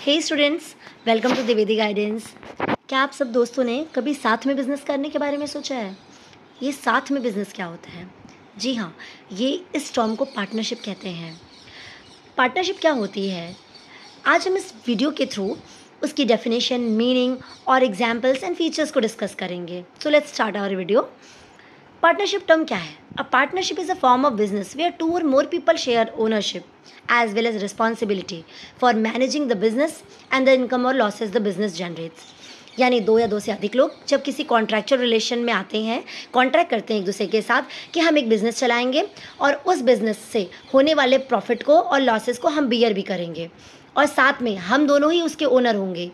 Hey students welcome to Dwivedi guidance क्या आप सब दोस्तों ने कभी साथ में बिज़नेस करने के बारे में सोचा है? ये साथ में बिज़नेस क्या होता है? जी हाँ ये इस टर्म को पार्टनरशिप कहते हैं। पार्टनरशिप क्या होती है? आज हम इस वीडियो के थ्रू उसकी डेफिनेशन मीनिंग और एग्जाम्पल्स एंड फीचर्स को डिस्कस करेंगे। So let's start our video partnership term क्या है? A partnership is a form of business where two or more people share ownership as well as responsibility for managing the business and the income or losses the business generates यानी दो या दो से अधिक लोग जब किसी कॉन्ट्रैक्चुअल रिलेशन में आते हैं कॉन्ट्रैक्ट करते हैं एक दूसरे के साथ कि हम एक बिज़नेस चलाएँगे और उस बिज़नेस से होने वाले प्रॉफिट को और लॉसेस को हम बियर भी करेंगे और साथ में हम दोनों ही उसके ओनर होंगे।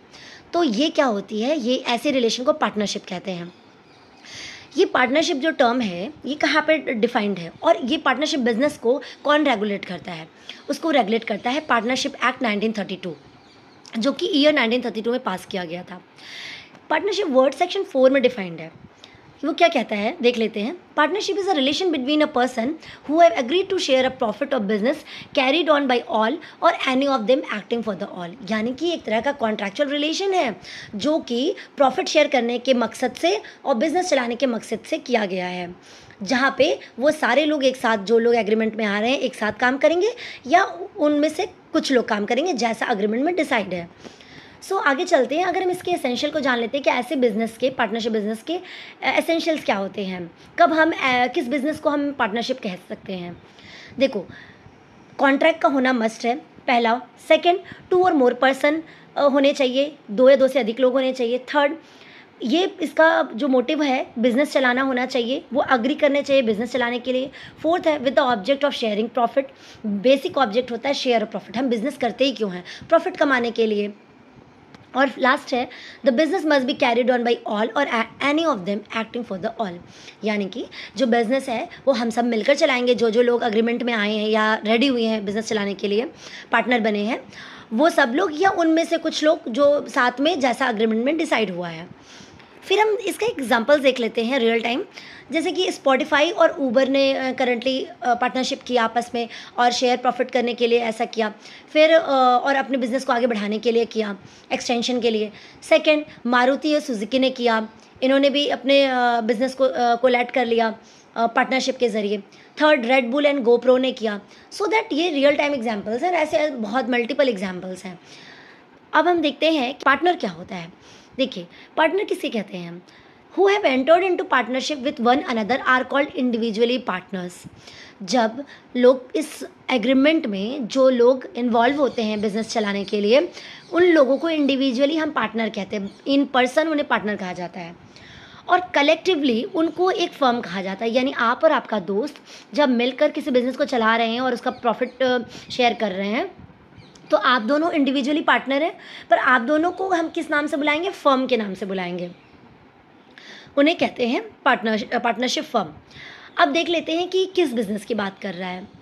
तो ये क्या होती है? ये ऐसे रिलेशन को पार्टनरशिप कहते हैं। ये पार्टनरशिप जो टर्म है, ये कहाँ पर डिफाइंड है? और ये पार्टनरशिप बिज़नेस को कौन रेगुलेट करता है? उसको रेगुलेट करता है पार्टनरशिप एक्ट 1932 जो कि ईयर 1932 में पास किया गया था। पार्टनरशिप वर्ड सेक्शन फोर में डिफाइंड है। वो क्या कहता है? देख लेते हैं। Partnership is a relation between a person who have agreed to share a profit of business carried on by all or any of them acting for the all यानी कि एक तरह का कॉन्ट्रैक्चुअल रिलेशन है, जो कि प्रॉफिट शेयर करने के मकसद से और बिज़नेस चलाने के मकसद से किया गया है। जहाँ पे वो सारे लोग एक साथ, जो लोग एग्रीमेंट में आ रहे हैं, एक साथ काम करेंगे या उनमें से कुछ लोग काम करेंगे, जैसा अग्रीमेंट में डिसाइड है। सो so, आगे चलते हैं। अगर हम इसके एसेंशियल को जान लेते हैं कि ऐसे बिज़नेस के पार्टनरशिप बिज़नेस के एसेंशियल्स क्या होते हैं। कब हम किस बिज़नेस को हम पार्टनरशिप कह सकते हैं। देखो कॉन्ट्रैक्ट का होना मस्ट है पहला। Second two or more person होने चाहिए। दो या दो से अधिक लोग होने चाहिए। थर्ड ये इसका जो मोटिव है बिज़नेस चलाना होना चाहिए। वो अग्री करने चाहिए बिज़नेस चलाने के लिए। फोर्थ है with the object of sharing profit basic object होता है शेयर ऑफ़ प्रॉफिट हम बिज़नेस करते ही क्यों हैं? प्रॉफिट कमाने के लिए। और लास्ट है the business must be carried on by all or any of them acting for the all यानी कि जो बिज़नेस है, वो हम सब मिलकर चलाएँगे, जो जो लोग अग्रीमेंट में आए हैं या रेडी हुए हैं बिज़नेस चलाने के लिए पार्टनर बने हैं, वो सब लोग या उनमें से कुछ लोग जो साथ में जैसा अग्रीमेंट में डिसाइड हुआ है। फिर हम इसका एग्ज़ाम्पल देख लेते हैं रियल टाइम जैसे कि स्पॉटिफाई और ऊबर ने करंटली पार्टनरशिप किया आपस में और शेयर प्रॉफिट करने के लिए ऐसा किया. फिर और अपने बिज़नेस को आगे बढ़ाने के लिए किया एक्सटेंशन के लिए. सेकंड मारुति और सुजुकी ने किया. इन्होंने भी अपने बिज़नेस को कोलैट कर लिया पार्टनरशिप के ज़रिए. Third Red Bull and GoPro ने किया. सो so दैट ये रियल टाइम एग्जाम्पल्स हैं ऐसे बहुत मल्टीपल एग्जाम्पल्स हैं. अब हम देखते हैं कि पार्टनर क्या होता है. देखिए पार्टनर किसे कहते हैं? Who have entered into partnership with one another are called individually partners जब लोग इस एग्रीमेंट में जो लोग इन्वॉल्व होते हैं बिज़नेस चलाने के लिए, उन लोगों को इंडिविजुअली हम पार्टनर कहते हैं। इन पर्सन उन्हें पार्टनर कहा जाता है। और कलेक्टिवली उनको एक फर्म कहा जाता है। यानी आप और आपका दोस्त जब मिलकर किसी बिज़नेस को चला रहे हैं और उसका प्रॉफिट शेयर कर रहे हैं तो आप दोनों इंडिविजुअली पार्टनर हैं, पर आप दोनों को हम किस नाम से बुलाएँगे? फर्म के नाम से बुलाएँगे। उन्हें कहते हैं पार्टनर पार्टनरशिप फर्म अब देख लेते हैं कि किस बिज़नेस की बात कर रहा है।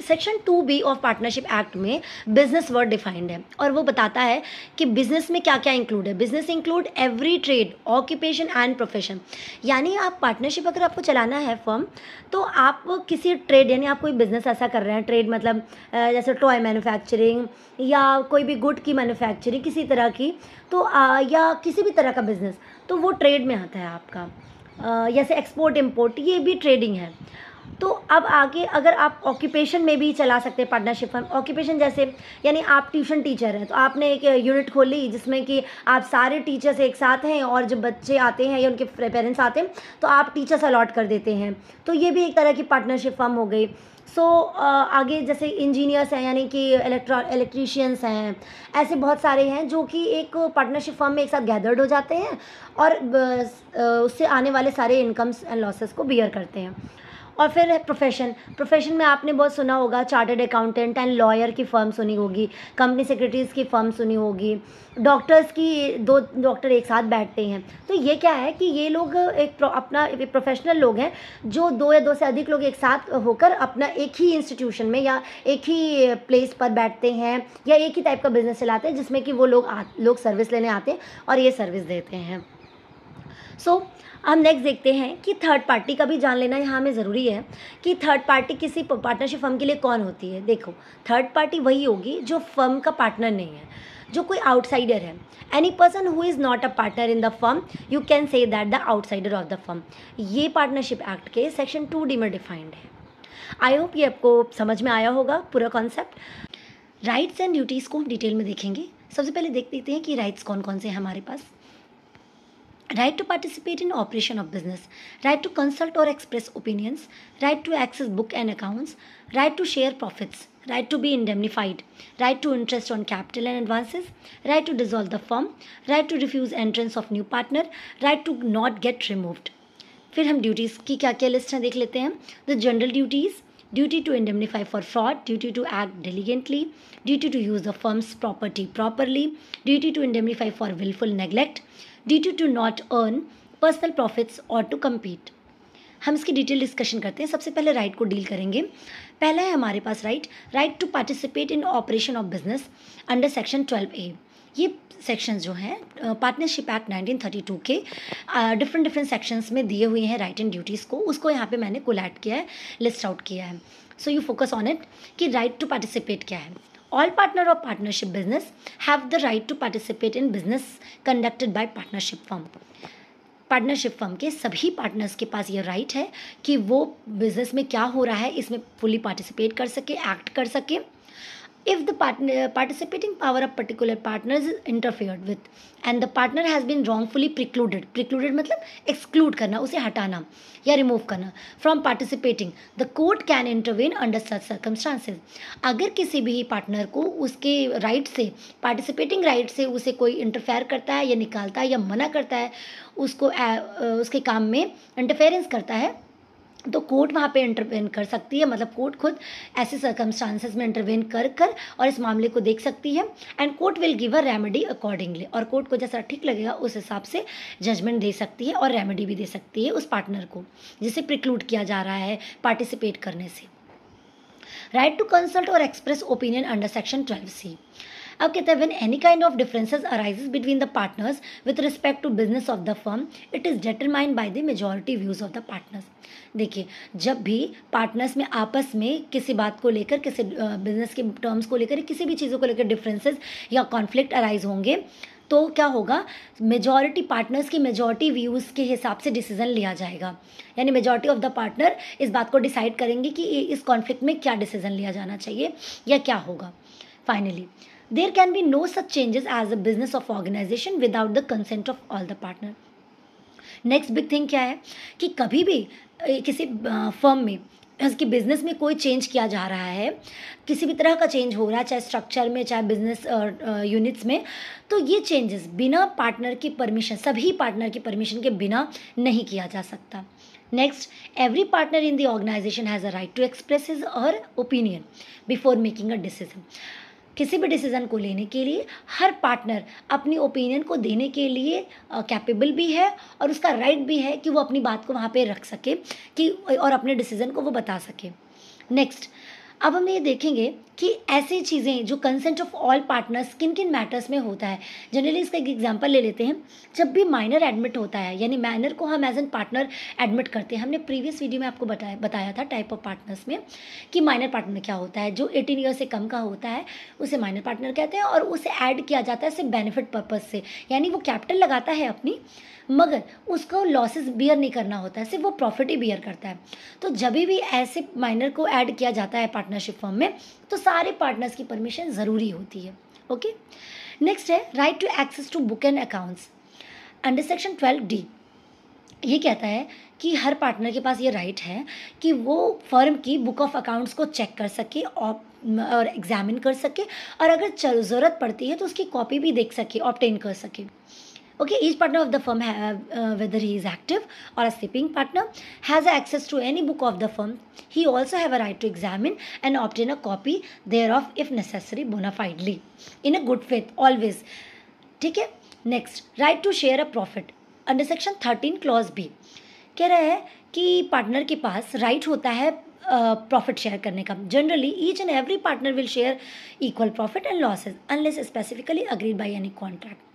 Section two B of partnership act में बिज़नेस वर्ड डिफाइंड है और वो बताता है कि बिज़नेस में क्या क्या इंक्लूड है। Business include every trade occupation and profession यानी आप पार्टनरशिप अगर आपको चलाना है फर्म तो आप किसी ट्रेड यानी आप कोई बिज़नेस ऐसा कर रहे हैं ट्रेड मतलब जैसे टॉय मैन्युफैक्चरिंग या कोई भी गुड की मैन्युफैक्चरिंग किसी तरह की तो आ, या किसी भी तरह का बिज़नेस तो वो ट्रेड में आता है आपका। जैसे एक्सपोर्ट इम्पोर्ट ये भी ट्रेडिंग है। तो अब आगे अगर आप ऑक्यूपेशन में भी चला सकते हैं पार्टनरशिप फर्म ऑक्यूपेशन जैसे यानी आप ट्यूशन टीचर हैं तो आपने एक यूनिट खोल जिसमें कि आप सारे टीचर्स एक साथ हैं और जब बच्चे आते हैं या उनके पेरेंट्स आते हैं तो आप टीचर्स अलॉट कर देते हैं। तो ये भी एक तरह की पार्टनरशिप फर्म हो गई। सो so, uh, आगे जैसे इंजीनियर्स हैं यानी कि इलेक्ट्रॉ इलेक्ट्रीशियंस हैं ऐसे बहुत सारे हैं जो कि एक पार्टनरशिप फर्म में एक साथ गैदर्ड हो जाते हैं और उससे आने वाले सारे इनकम्स एंड लॉसेस को बियर करते हैं। और फिर है प्रोफेशन प्रोफेशन में आपने बहुत सुना होगा चार्टर्ड अकाउंटेंट एंड लॉयर की फर्म सुनी होगी कंपनी सेक्रेटरीज की फर्म सुनी होगी डॉक्टर्स की दो डॉक्टर एक साथ बैठते हैं. तो ये क्या है कि ये लोग एक प्रो, अपना एक प्रोफेशनल लोग हैं जो दो या दो से अधिक लोग एक साथ होकर अपना एक ही इंस्टीट्यूशन में या एक ही प्लेस पर बैठते हैं या एक ही टाइप का बिज़नेस चलाते हैं जिसमें कि वो लोग लोग सर्विस लेने आते हैं और ये सर्विस देते हैं. सो so, हम नेक्स्ट देखते हैं कि थर्ड पार्टी का भी जान लेना यहाँ में ज़रूरी है कि थर्ड पार्टी किसी पार्टनरशिप फर्म के लिए कौन होती है। देखो थर्ड पार्टी वही होगी जो फर्म का पार्टनर नहीं है, जो कोई आउटसाइडर है। Any person who is not a partner in the firm you can say that the outsider of the firm ये पार्टनरशिप एक्ट के सेक्शन टू डी में डिफाइंड है। आई होप ये आपको समझ में आया होगा पूरा कॉन्सेप्ट राइट्स एंड ड्यूटीज़ को हम डिटेल में देखेंगे। सबसे पहले देख लेते हैं कि राइट्स कौन कौन से हैं हमारे पास। right to participate in operation of business right to consult or express opinions right to access book and accounts right to share profits right to be indemnified right to interest on capital and advances right to dissolve the firm right to refuse entrance of new partner right to not get removed फिर हम duties की क्या क्या list हैं देख लेते हैं the general duties duty to indemnify for fraud, duty to act diligently, duty to use the firm's property properly, duty to indemnify for willful neglect, duty to not earn personal profits or to compete हम इसकी detail discussion करते हैं। सबसे पहले right को deal करेंगे। पहला है हमारे पास right right to participate in operation of business under section twelve A ये सेक्शंस जो हैं पार्टनरशिप एक्ट 1932 के डिफरेंट डिफरेंट सेक्शंस में दिए हुए हैं राइट एंड ड्यूटीज़ को। उसको यहाँ पे मैंने कोलैट किया है लिस्ट आउट किया है। So you focus on it कि राइट टू पार्टिसिपेट क्या है। All partner of partnership business have the right to participate in business conducted by partnership firm partnership firm के सभी पार्टनर्स के पास ये राइट है कि वो बिज़नेस में क्या हो रहा है इसमें फुली पार्टिसिपेट कर सके एक्ट कर सके if the partner, participating power of particular partners is interfered with and the partner has been wrongfully precluded precluded मतलब exclude करना उसे हटाना या remove करना from participating the court can intervene under such circumstances अगर किसी भी पार्टनर को उसके राइट से पार्टिसिपेटिंग राइट से उसे कोई इंटरफेयर करता है या निकालता है या मना करता है उसको उसके काम में इंटरफेरेंस करता है तो कोर्ट वहाँ पे इंटरवेन कर सकती है। मतलब कोर्ट खुद ऐसे सर्कमस्टांसेस में इंटरवेन कर कर और इस मामले को देख सकती है and court will give a remedy accordingly और कोर्ट को जैसा ठीक लगेगा उस हिसाब से जजमेंट दे सकती है और रेमेडी भी दे सकती है उस पार्टनर को, जिसे प्रिक्लूड किया जा रहा है पार्टिसिपेट करने से। राइट टू कंसल्ट और express opinion under section twelve C अब कहते हैं when any kind of differences arises between the partners with respect to business of the firm it is determined by the majority views of the partners देखिए, जब भी partners में आपस में किसी बात को लेकर, किसी बिज़नेस के टर्म्स को लेकर किसी भी चीज़ों को लेकर डिफरेंसेस या कॉन्फ्लिक्ट अराइज होंगे तो क्या होगा? मेजॉरिटी पार्टनर्स की मेजॉरिटी व्यूज़ के हिसाब से डिसीज़न लिया जाएगा। यानी मेजॉरिटी ऑफ़ द पार्टनर इस बात को डिसाइड करेंगे कि इस कॉन्फ्लिक्ट में क्या डिसीज़न लिया जाना चाहिए या क्या होगा। Finally there can be no such changes as a business of organization without the consent of all the partner. Next big thing क्या है? कि कभी भी किसी फर्म में उसके बिज़नेस में कोई चेंज किया जा रहा है, किसी भी तरह का चेंज हो रहा है, चाहे स्ट्रक्चर में, चाहे बिज़नेस यूनिट्स में तो ये चेंजेस बिना पार्टनर की परमिशन सभी पार्टनर की परमिशन के बिना नहीं किया जा सकता। Next every partner in the organization has a right to express his or opinion before making a decision किसी भी डिसीज़न को लेने के लिए, हर पार्टनर अपनी ओपिनियन को देने के लिए कैपेबल भी है और उसका राइट भी है कि वो अपनी बात को वहाँ पे रख सके, कि, और अपने डिसीज़न को वो बता सके। नेक्स्ट अब हम ये देखेंगे कि ऐसी चीज़ें जो कंसेंट ऑफ़ ऑल पार्टनर्स किन किन मैटर्स में होता है। जनरली इसका एक एग्जांपल ले लेते हैं। जब भी माइनर एडमिट होता है, यानी माइनर को हम एज एन पार्टनर एडमिट करते हैं। हमने प्रीवियस वीडियो में आपको बताया बताया था टाइप ऑफ़ पार्टनर्स में कि माइनर पार्टनर क्या होता है। जो एटीन ईयर से कम का होता है, उसे माइनर पार्टनर कहते हैं और उसे ऐड किया जाता है सिर्फ़ बेनिफिट पर्पज़ से। यानी वो कैपिटल लगाता है अपनी, मगर उसको लॉसेस बियर नहीं करना होता है, सिर्फ़ वो प्रॉफिट ही बियर करता है। तो जब भी ऐसे माइनर को ऐड किया जाता है पार्टनरशिप फॉर्म में तो सारे पार्टनर्स की परमिशन ज़रूरी होती है ओके नेक्स्ट है right to access to book and accounts under section twelve D ये कहता है कि हर पार्टनर के पास ये राइट है कि वो फर्म की बुक ऑफ़ अकाउंट्स को चेक कर सके और एग्जामिन कर सके, और अगर ज़रूरत पड़ती है तो उसकी कॉपी भी देख सके ऑप्टेन कर सके। Okay is partner of the firm whether he is active or a sleeping partner has access to any book of the firm he also have a right to examine and obtain a copy there of if necessary bonafidely in a good faith always ठीक है? Next right to share a profit under section thirteen clause भी कह रहे हैं कि partner के पास right right होता है प्रॉफिट uh, शेयर करने का। Generally each and every partner will share equal profit and losses unless specifically agreed by any contract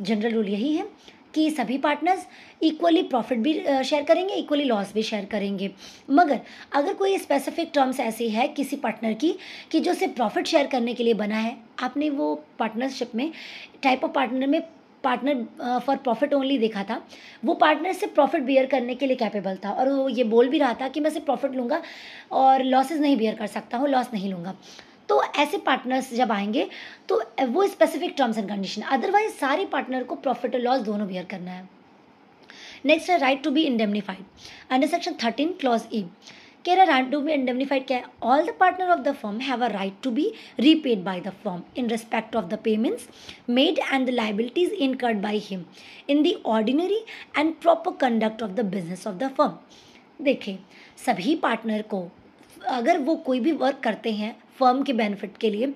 general rule यही है कि सभी पार्टनर्स इक्वली प्रॉफिट भी शेयर करेंगे इक्वली लॉस भी शेयर करेंगे। मगर अगर कोई स्पेसिफिक टर्म्स ऐसी है किसी पार्टनर की कि जो सिर्फ़ प्रॉफिट शेयर करने के लिए बना है, आपने वो पार्टनरशिप में टाइप ऑफ़ पार्टनर में पार्टनर फॉर प्रॉफिट ओनली देखा था, वो पार्टनर से प्रॉफिट बियर करने के लिए कैपेबल था और वो ये बोल भी रहा था कि मैं सिर्फ़ प्रॉफिट लूँगा और लॉसेज नहीं बियर कर सकता हूँ लॉस नहीं लूँगा। तो ऐसे पार्टनर्स जब आएँगे तो वो specific terms and condition otherwise सारे पार्टनर को प्रॉफिट और लॉस दोनों बियर करना है। नेक्स्ट है right to be indemnified under section thirteen clause E कह रहा राइट टू बी इंडेमनीफाइड क्या है? All the partner of the firm have a right to be repaid by the firm in respect of the payments made and the liabilities incurred by him in the ordinary and proper conduct of the business of the firm देखें सभी partner को अगर वो कोई भी work करते हैं firm के बेनिफिट के लिए।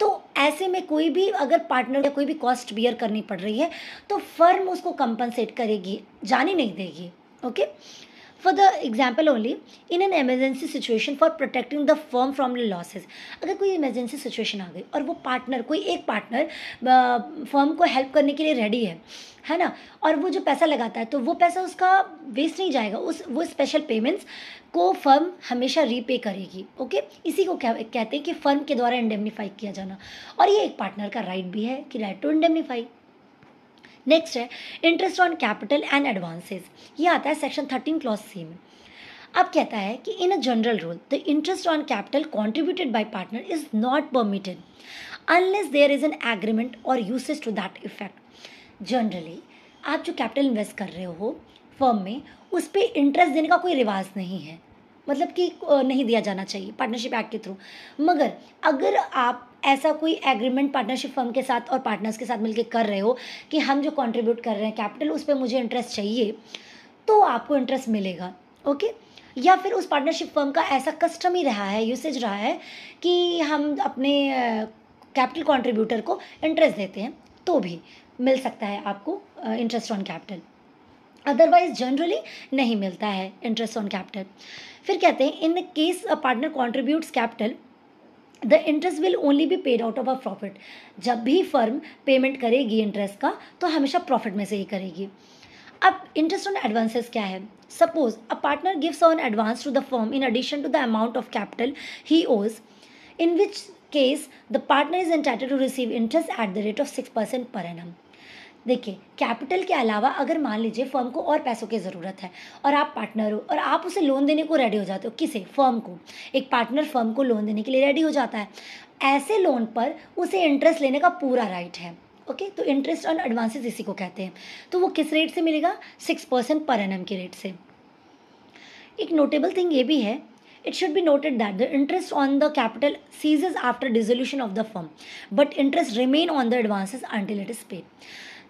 तो ऐसे में कोई भी अगर पार्टनर या कोई भी कॉस्ट बियर करनी पड़ रही है तो फर्म उसको कंपनसेट करेगी, जाने नहीं देगी okay for the example only in an emergency situation for protecting the firm from losses अगर कोई इमरजेंसी सिचुएशन आ गई और वो पार्टनर कोई एक पार्टनर फर्म को हेल्प करने के लिए रेडी है है ना? और वो जो पैसा लगाता है तो वो पैसा उसका वेस्ट नहीं जाएगा। उस, वो स्पेशल पेमेंट्स को फर्म हमेशा रीपे करेगी ओके इसी को क्या, कहते हैं कि फर्म के द्वारा इंडेमनीफाई किया जाना। और ये एक पार्टनर का राइट भी है कि राइट टू इंडेमनीफाई नेक्स्ट है interest on capital and advances ये आता है सेक्शन थर्टीन क्लॉज सी में। अब कहता है कि in a general rule the interest on capital contributed by partner is not permitted unless there is an agreement or usage to that effect generally आप जो कैपिटल इन्वेस्ट कर रहे हो फर्म में, उस पर इंटरेस्ट देने का कोई रिवाज नहीं है। मतलब कि नहीं दिया जाना चाहिए पार्टनरशिप एक्ट के थ्रू मगर अगर आप ऐसा कोई एग्रीमेंट पार्टनरशिप फर्म के साथ और पार्टनर्स के साथ मिलकर कर रहे हो कि हम जो कंट्रीब्यूट कर रहे हैं कैपिटल उस पर मुझे इंटरेस्ट चाहिए तो आपको इंटरेस्ट मिलेगा ओके या फिर उस पार्टनरशिप फर्म का ऐसा कस्टम ही रहा है यूसेज रहा है कि हम अपने कैपिटल कंट्रीब्यूटर को इंटरेस्ट देते हैं तो भी मिल सकता है आपको interest on capital otherwise generally नहीं मिलता है इंटरेस्ट ऑन कैपिटल फिर कहते हैं in the case a partner contributes capital the interest will only be paid out of a profit जब भी फर्म पेमेंट करेगी इंटरेस्ट का तो हमेशा प्रॉफिट में से ही करेगी. अब इंटरेस्ट ऑन एडवांसेस क्या है? Suppose a partner gives on advance to the firm in addition to the amount of capital he owes in which case the partner is entitled to receive interest at the rate of six percent per annum देखिए capital के अलावा अगर मान लीजिए firm को और पैसों की ज़रूरत है और आप पार्टनर हो और आप उसे लोन देने को रेडी हो जाते हो, किसे? फर्म को। एक पार्टनर फर्म को लोन देने के लिए रेडी हो जाता है। ऐसे लोन पर उसे इंटरेस्ट लेने का पूरा राइट है ओके तो इंटरेस्ट ऑन एडवांसेस इसी को कहते हैं। तो वो किस रेट से मिलेगा? सिक्स परसेंट पर एन के रेट से। एक नोटेबल थिंग ये भी है, it should be noted that the interest on the capital ceases after dissolution of the firm, but interest remain on the advances until it is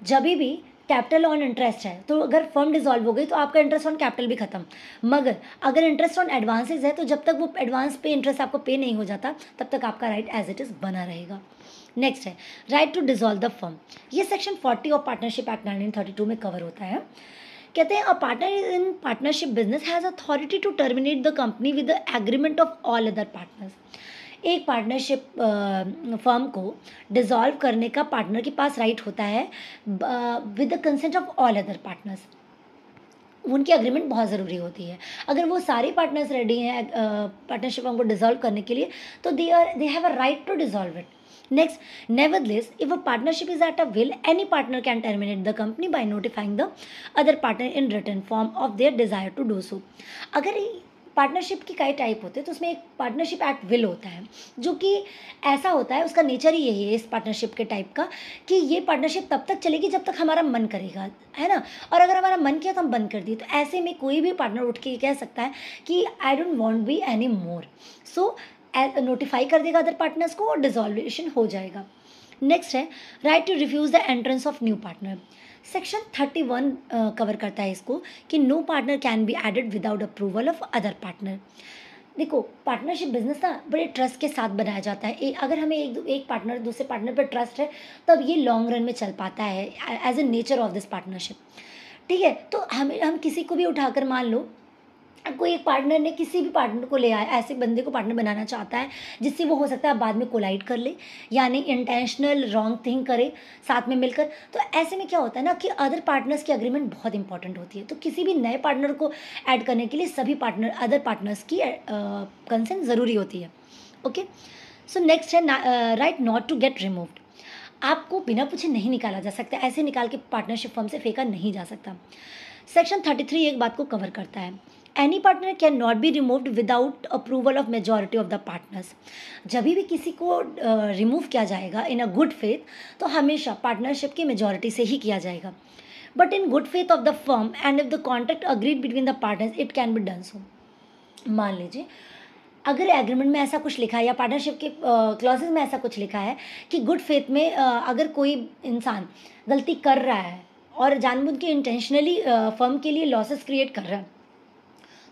जब भी capital on interest है तो अगर फर्म डिजॉल्व हो गई तो आपका इंटरेस्ट ऑन कैपिटल भी खत्म। मगर अगर इंटरेस्ट ऑन एडवांसेज है तो जब तक वो एडवांस पे इंटरेस्ट आपको पे नहीं हो जाता, तब तक आपका राइट एज इट इज़ बना रहेगा। नेक्स्ट है right to dissolve the firm ये section forty of partnership act nineteen thirty two में कवर होता है। कहते हैं a partner in partnership business has authority to terminate the company with the agreement of all other partners एक partnership firm को dissolve करने का पार्टनर के पास राइट होता है with the consent of all other partners उनकी अग्रीमेंट बहुत ज़रूरी होती है। अगर वो सारे पार्टनर्स रेडी हैं पार्टनरशिप फर्म को डिसॉल्व करने के लिए तो they are they have a right to dissolve it next nevertheless if a partnership is at a will any partner can terminate the company by notifying the other partner in written form of their desire to do so अगर partnership की कई type होते हैं तो उसमें एक partnership at will होता है, जो कि ऐसा होता है, उसका नेचर ही यही है इस पार्टनरशिप के टाइप का, कि ये पार्टनरशिप तब तक चलेगी जब तक हमारा मन करेगा, है ना? और अगर हमारा मन किया तो हम बंद कर दिए तो ऐसे में कोई भी पार्टनर उठ के कह सकता है कि I don't want be any more so notify कर देगा अदर पार्टनर्स को और डिजोल्वेशन हो जाएगा। नेक्स्ट है right to refuse the entrance of new partner section thirty one cover करता है इसको कि no partner can be added without approval of other partner देखो पार्टनरशिप बिज़नेस ना बड़े ट्रस्ट के साथ बनाया जाता है। ए, अगर हमें एक एक पार्टनर दूसरे पार्टनर पर ट्रस्ट है तब ये लॉन्ग रन में चल पाता है as a nature of this partnership ठीक है तो हमें हम किसी को भी उठाकर मान लो कोई एक पार्टनर ने किसी भी पार्टनर को ले आया ऐसे बंदे को पार्टनर बनाना चाहता है, जिससे वो हो सकता है बाद में कोलाइड कर ले, यानी इंटेंशनल रॉन्ग थिंग करे, साथ में मिलकर। तो ऐसे में क्या होता है ना कि अदर पार्टनर्स की अग्रीमेंट बहुत इंपॉर्टेंट होती है। तो किसी भी नए पार्टनर को ऐड करने के लिए सभी पार्टनर अदर पार्टनर्स की कंसेंट ज़रूरी होती है। ओके सो नेक्स्ट है right not to get removed आपको बिना पूछे नहीं निकाला जा सकता, ऐसे निकाल के पार्टनरशिप फॉर्म से फेंका नहीं जा सकता। सेक्शन थर्टी थ्री एक बात को कवर करता है। Any partner can not be removed without approval of majority of the partners जब भी किसी को रिमूव किया जाएगा इन अ गुड फेथ तो हमेशा पार्टनरशिप की मेजोरिटी से ही किया जाएगा। But in good faith of the firm and if the contract agreed between the partners it can be done so मान लीजिए अगर एग्रीमेंट में ऐसा कुछ लिखा है या पार्टनरशिप के क्लॉजेज uh, में ऐसा कुछ लिखा है कि गुड फेथ में uh, अगर कोई इंसान गलती कर रहा है और जानबूझ के इंटेंशनली फर्म के लिए लॉसेस क्रिएट कर रहा है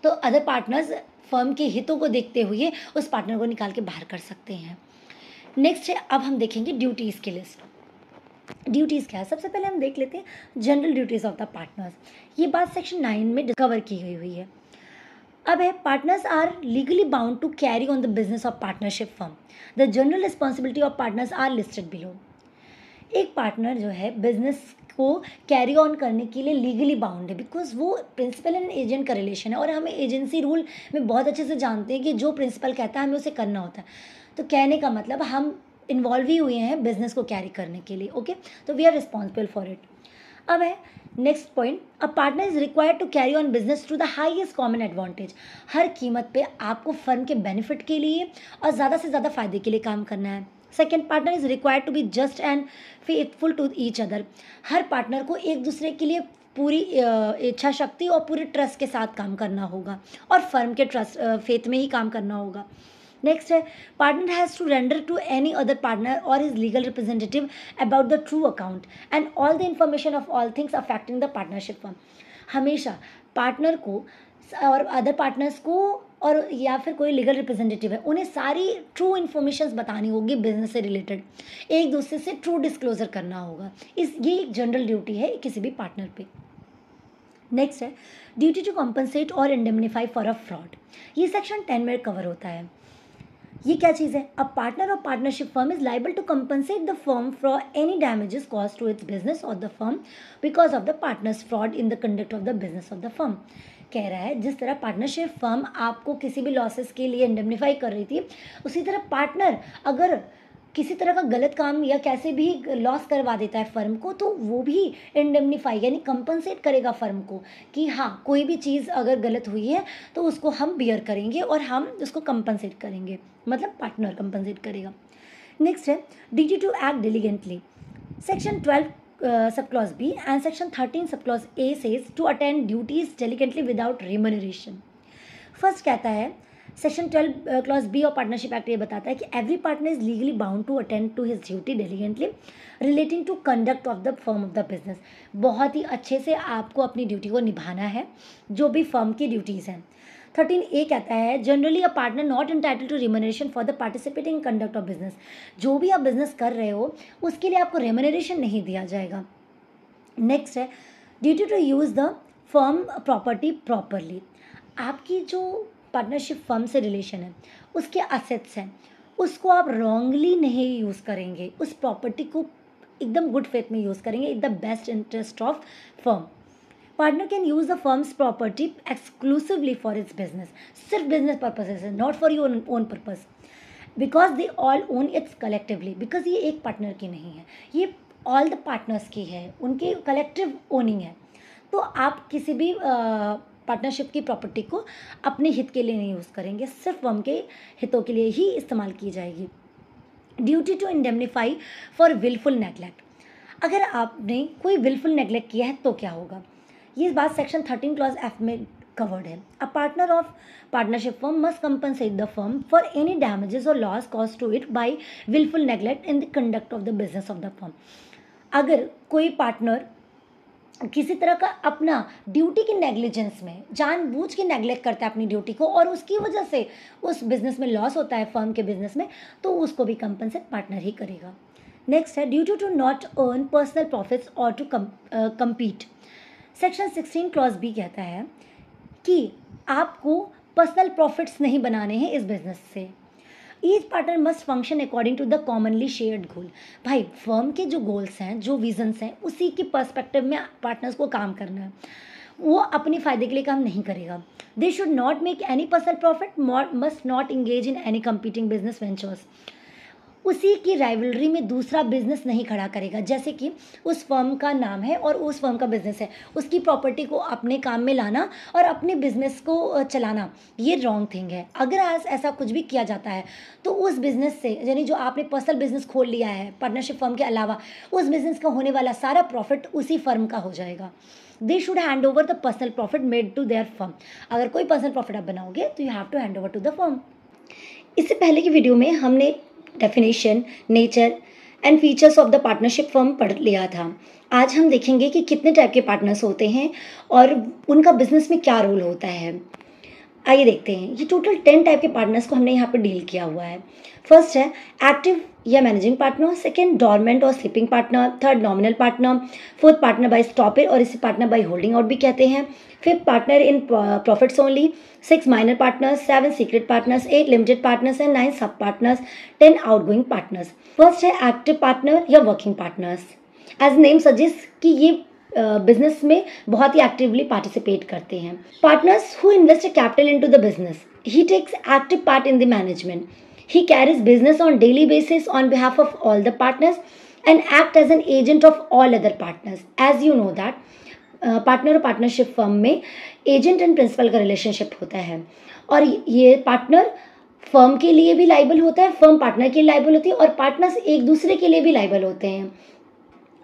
तो अदर पार्टनर्स फर्म के हितों को देखते हुए उस पार्टनर को निकाल के बाहर कर सकते हैं। नेक्स्ट है, अब हम देखेंगे ड्यूटीज़ की लिस्ट ड्यूटीज़ क्या है? सबसे पहले हम देख लेते हैं general duties of the partners ये बात सेक्शन नाइन में डिस्कवर की गई हुई है। अब है partners are legally bound to carry on the business of partnership firm the general responsibility of partners are listed below एक पार्टनर जो है बिज़नेस को कैरी ऑन करने के लिए लीगली बाउंड है बिकॉज़ वो प्रिंसिपल एंड एजेंट का रिलेशन है और हमें एजेंसी रूल में बहुत अच्छे से जानते हैं कि जो प्रिंसिपल कहता है, हमें उसे करना होता है। तो कहने का मतलब हम इन्वॉल्व ही हुए हैं बिज़नेस को कैरी करने के लिए ओके तो we are responsible for it अब है next point a partner is required to carry on business to the highest common advantage हर कीमत पे आपको फर्म के बेनिफिट के लिए और ज़्यादा से ज़्यादा फ़ायदे के लिए काम करना है। Second partner is required to be just and faithful to each other her partner को एक दूसरे के लिए पूरी इच्छा शक्ति और पूरे ट्रस्ट के साथ काम करना होगा और फर्म के ट्रस्ट फेथ में ही काम करना होगा। नेक्स्ट है partner has to render to any other partner or his legal representative about the true account and all the information of all things affecting the partnership firm हमेशा partner को और other partners को और या फिर कोई legal representative है, उन्हें सारी ट्रू इन्फॉर्मेशन बतानी होगी बिज़नेस से रिलेटेड एक दूसरे से ट्रू डिस्क्लोजर करना होगा। इस, ये एक जनरल ड्यूटी है किसी भी पार्टनर पे। नेक्स्ट है duty to compensate or indemnify for a fraud ये सेक्शन टेन में कवर होता है। ये क्या चीज़ है? A partner of partnership firm is liable to compensate the firm for any damages cause to its business of the firm because of the partners fraud in the conduct of the business of the firm कह रहा है, जिस तरह partnership firm आपको किसी भी losses के लिए इंडेमनीफाई कर रही थी, उसी तरह पार्टनर अगर किसी तरह का गलत काम या कैसे भी लॉस करवा देता है फर्म को तो वो भी इंडेमनीफाई यानी कंपनसेट करेगा फर्म को कि हाँ कोई भी चीज़ अगर गलत हुई है तो उसको हम बियर करेंगे और हम उसको कंपनसेट करेंगे। मतलब पार्टनर कंपनसेट करेगा। नेक्स्ट है duty to act diligently section twelve sub clause B and section thirteen sub clause A says to attend duties diligently without remuneration first कहता है सेक्शन ट्वेल्व क्लॉज बी और partnership act ये बताता है कि every partner is legally bound to attend to his duty diligently relating to conduct of the firm of the business बहुत ही अच्छे से आपको अपनी ड्यूटी को निभाना है, जो भी फर्म की ड्यूटीज़ हैं। थर्टीन ए कहता है generally a partner not entitle to remuneration for the participating conduct of business जो भी आप बिज़नेस कर रहे हो, उसके लिए आपको रेमोनरेशन नहीं दिया जाएगा। नेक्स्ट है duty to use the firm property properly आपकी जो पार्टनरशिप फर्म से रिलेशन है, उसके असेट्स हैं, उसको आप रॉन्गली नहीं यूज़ करेंगे। उस प्रॉपर्टी को एकदम गुड फेथ में यूज़ करेंगे in the best interest of firm partner can use the firm's property exclusively for its business सिर्फ़ बिज़नेस पर्पजेज है not for your own purpose because they all own its collectively because ये एक partner की नहीं है. ये all the partners की है. उनकी कलेक्टिव ओनिंग है. तो आप किसी भी पार्टनरशिप की प्रॉपर्टी को अपने हित के लिए नहीं यूज़ करेंगे. सिर्फ़ फर्म के हितों के लिए ही इस्तेमाल की जाएगी. Duty to indemnify for wilful neglect अगर आपने कोई विलफुल नेगलेक्ट किया है तो क्या होगा? ये बात सेक्शन थर्टीन क्लॉज एफ़ में कवर्ड है। A partner of partnership firm must compensate the firm for any damages और loss cause to it by wilful neglect in the conduct of the business of the firm अगर कोई partner किसी तरह का अपना duty की negligence में, जानबूझ के नेग्लेक्ट करता है अपनी ड्यूटी को और उसकी वजह से उस बिज़नेस में लॉस होता है फर्म के बिज़नेस में तो उसको भी कंपनसेट पार्टनर ही करेगा। नेक्स्ट है duty to not earn personal profits और to compete section sixteen clause B कहता है कि आपको पर्सनल प्रॉफिट्स नहीं बनाने हैं इस बिज़नेस से। Each partner must function according to the commonly shared goal भाई फर्म के जो गोल्स हैं, जो विजन्स हैं, उसी के पर्सपेक्टिव में पार्टनर्स को काम करना है। वो अपने फ़ायदे के लिए काम नहीं करेगा। They should not make any personal profit must not engage in any competing business ventures उसी की राइवलरी में दूसरा बिज़नेस नहीं खड़ा करेगा। जैसे कि उस फर्म का नाम है और उस फर्म का बिज़नेस है। उसकी प्रॉपर्टी को अपने काम में लाना और अपने बिज़नेस को चलाना, ये रॉन्ग थिंग है। अगर आज ऐसा कुछ भी किया जाता है तो उस बिज़नेस से, यानी जो आपने पर्सनल बिज़नेस खोल लिया है पार्टनरशिप फर्म के अलावा, उस बिज़नेस का होने वाला सारा प्रॉफिट उसी फर्म का हो जाएगा। They should hand over the personal profit made to their firm अगर कोई पर्सनल प्रॉफिट आप बनाओगे तो you have to hand over to the firm इससे पहले की वीडियो में हमने definition nature and features of the partnership firm पढ़ लिया था आज हम देखेंगे कि कितने टाइप के पार्टनर्स होते हैं और उनका बिज़नेस में क्या रोल होता है। आइए देखते हैं। ये टोटल टेन टाइप के पार्टनर्स को हमने यहाँ पर डील किया हुआ है। फ़र्स्ट है एक्टिव या मैनेजिंग पार्टनर सेकेंड डॉर्मेंट और sleeping partner third nominal partner fourth partner by estoppel और इसे पार्टनर बाय होल्डिंग आउट भी कहते हैं। Fifth partner in profits only six minor partners seven secret partners eight limited partners and nine sub partners ten outgoing partners first है active partner या working partners as name suggest कि ये business uh, में बहुत ही actively participate करते हैं। Partners who invest capital into the business he takes active part in the management He carries business on daily basis on behalf of all the partners and act as an agent of all other partners. As you know that partner और partnership firm में agent and principal का relationship होता है। और ये partner firm के लिए भी लाइबल होता है फर्म पार्टनर के लिए लाइबल होती है और पार्टनर्स एक दूसरे के लिए भी लाइबल होते हैं।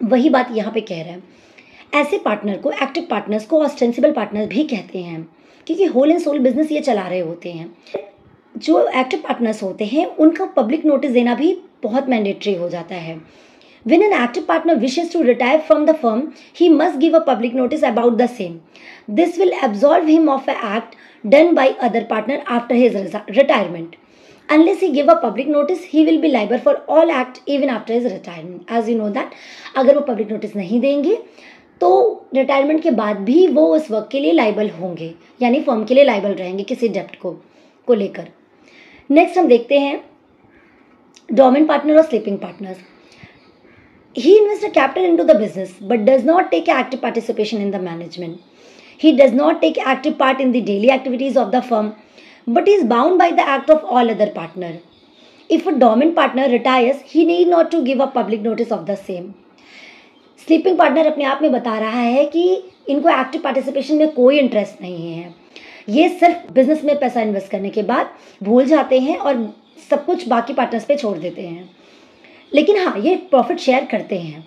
वही बात यहाँ पे कह रहे हैं। ऐसे पार्टनर को एक्टिव पार्टनर्स को ऑस्टेंसिबल पार्टनर भी कहते हैं। क्योंकि होल एंड सोल बिज़नेस ये चला रहे होते हैं। जो एक्टिव पार्टनर्स होते हैं, उनका पब्लिक नोटिस देना भी बहुत मैंडेटरी हो जाता है। When an active partner wishes to retire from the firm he must give a public notice about the same this will absolve him of a act done by other partner after his retirement unless he give a public notice he will be liable for all act even after his retirement as you know that अगर वो public notice नहीं देंगे तो retirement के बाद भी वो उस वर्क के लिए लाइबल होंगे, यानी फर्म के लिए लाइबल रहेंगे किसी डेप्ट को को लेकर। नेक्स्ट हम देखते हैं डोमिन पार्टनर और sleeping partner he invest a capital into the business but does not take active participation in the management he does not take active part in the daily activities of the firm but is bound by the act of all other partner if a dormant partner retires he need not to give a public notice of the same sleeping partner अपने आप में बता रहा है कि इनको active participation में कोई इंटरेस्ट नहीं है। ये सिर्फ़ बिज़नेस में पैसा इन्वेस्ट करने के बाद भूल जाते हैं और सब कुछ बाकी पार्टनर्स पे छोड़ देते हैं। लेकिन हाँ ये प्रॉफिट शेयर करते हैं।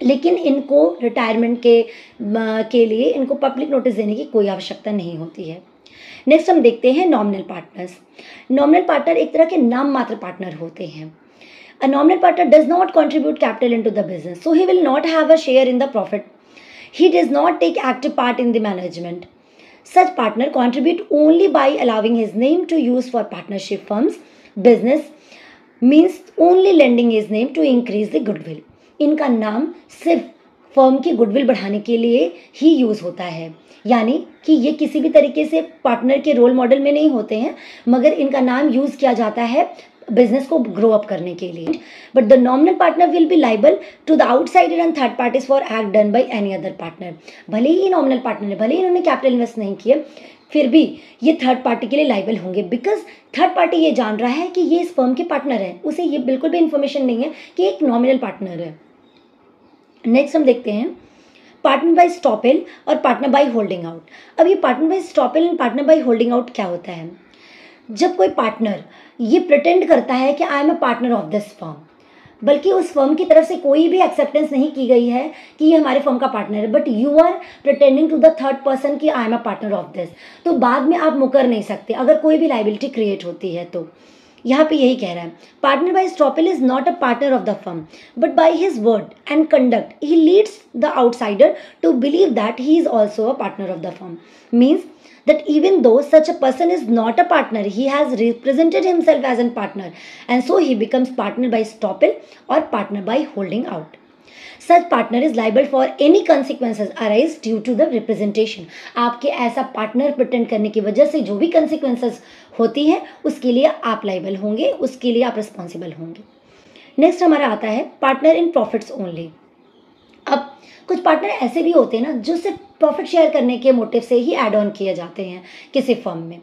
लेकिन इनको रिटायरमेंट के के लिए इनको पब्लिक नोटिस देने की कोई आवश्यकता नहीं होती है। नेक्स्ट हम देखते हैं नॉमिनल पार्टनर्स नॉमिनल पार्टनर एक तरह के नाम मात्र पार्टनर होते हैं। A nominal partner does not contribute capital to the business so he will not have a share in the profit he does not take active part in the management Such partner contribute only by allowing his name to use for partnership firms. Business means only lending his name to increase the goodwill. इनका नाम सिर्फ़ firm की goodwill बढ़ाने के लिए ही use होता है यानी कि ये किसी भी तरीके से पार्टनर के रोल मॉडल में नहीं होते हैं मगर इनका नाम यूज़ किया जाता है बिज़नेस को ग्रो अप करने के लिए। But the nominal partner will be liable to the outsider and third parties for act done by any other partner भले ही नॉमिनल पार्टनर है भले ही इन्होंने कैपिटल इन्वेस्ट नहीं किए फिर भी ये थर्ड पार्टी के लिए लाइबल होंगे। बिकॉज़ थर्ड पार्टी ये जान रहा है कि ये इस फर्म के पार्टनर है। उसे ये बिल्कुल भी इंफॉर्मेशन नहीं है कि एक नॉमिनल पार्टनर है। नेक्स्ट हम देखते हैं। पार्टनर बाई स्टॉपिल और पार्टनर बाई होल्डिंग आउट अब ये partner by estoppel and partner by holding out क्या होता है? जब कोई पार्टनर ये प्रटेंड करता है कि I am a partner of this firm बल्कि उस फर्म की तरफ़ से कोई भी एक्सेप्टेंस नहीं की गई है कि ये हमारे फर्म का पार्टनर है but you are pretending to the third person कि I am a partner of this तो बाद में आप मुकर नहीं सकते, अगर कोई भी लाइबिलिटी क्रिएट होती है तो। यहाँ पे यही कह रहा है partner by estoppel is not a partner of the firm but by his word and conduct he leads the outsider to believe that he is also a partner of the firm means that even though such a person is not a partner he has represented himself as an partner and so he becomes partner by estoppel और partner by holding out such partner is liable for any consequences arise due to the representation आपके ऐसा partner pretend करने की वजह से जो भी consequences होती है, उसके लिए आप लाइबल होंगे, उसके लिए आप रिस्पॉन्सिबल होंगे। नेक्स्ट हमारा आता है पार्टनर इन प्रॉफिट्स ओनली अब कुछ पार्टनर ऐसे भी होते हैं ना, जो सिर्फ़ प्रॉफिट शेयर करने के मोटिव से ही एड ऑन किए जाते हैं किसी फर्म में।